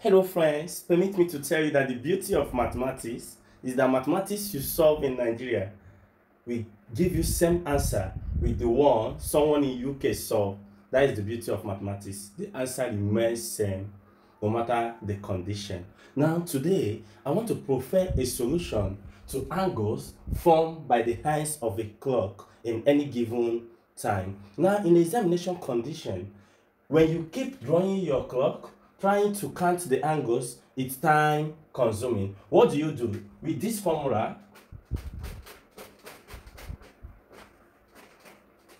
Hello friends, permit me to tell you that the beauty of mathematics is that mathematics you solve in Nigeria will give you same answer with the one someone in UK solved. That is the beauty of mathematics. The answer remains same no matter the condition. Now today, I want to profile a solution to angles formed by the hands of a clock in any given time. Now in examination condition, when you keep drawing your clock, trying to count the angles, it's time consuming. What do you do? With this formula,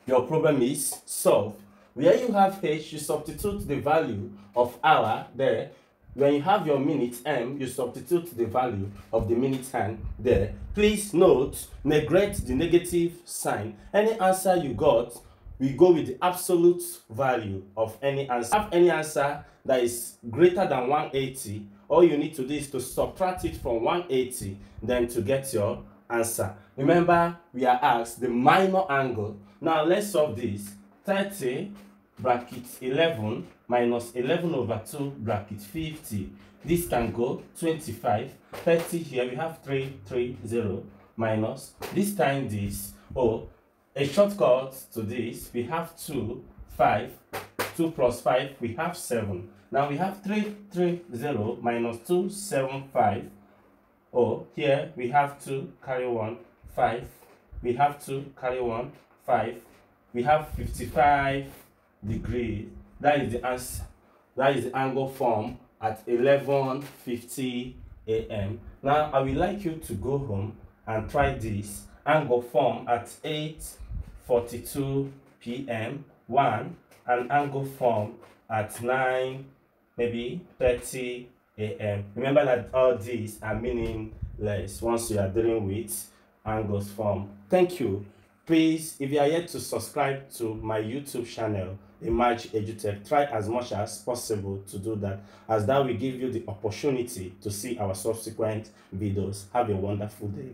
your problem is solved. Where you have h, you substitute the value of hour there. When you have your minute m, you substitute the value of the minute hand there. Please note, neglect the negative sign. Any answer you got, we go with the absolute value of any answer. Have any answer that is greater than 180, all you need to do is to subtract it from 180, then to get your answer. Remember, we are asked the minor angle. Now let's solve this. 30 bracket 11 minus 11 over 2 bracket 50. This can go 25. 30 here, we have 3, 3, 0 minus. This time this, oh, a shortcut to this, we have 2, 5, 2 plus 5, we have 7. Now we have 3, 3, 0 minus 2, 7, 5. Oh, here we have 2, carry 1, 5. We have 2, carry 1, 5. We have 55 degree. That is the answer. That is the angle form at 11:50 a.m. Now I would like you to go home and try this angle form at 8:42 p.m. One and angle form at 9 maybe 30 a.m. Remember that all these are meaningless once you are dealing with angles form. Thank you. Please, if you are yet to subscribe to my YouTube channel, Emmaji EduTech, try as much as possible to do that, as that will give you the opportunity to see our subsequent videos. Have a wonderful day.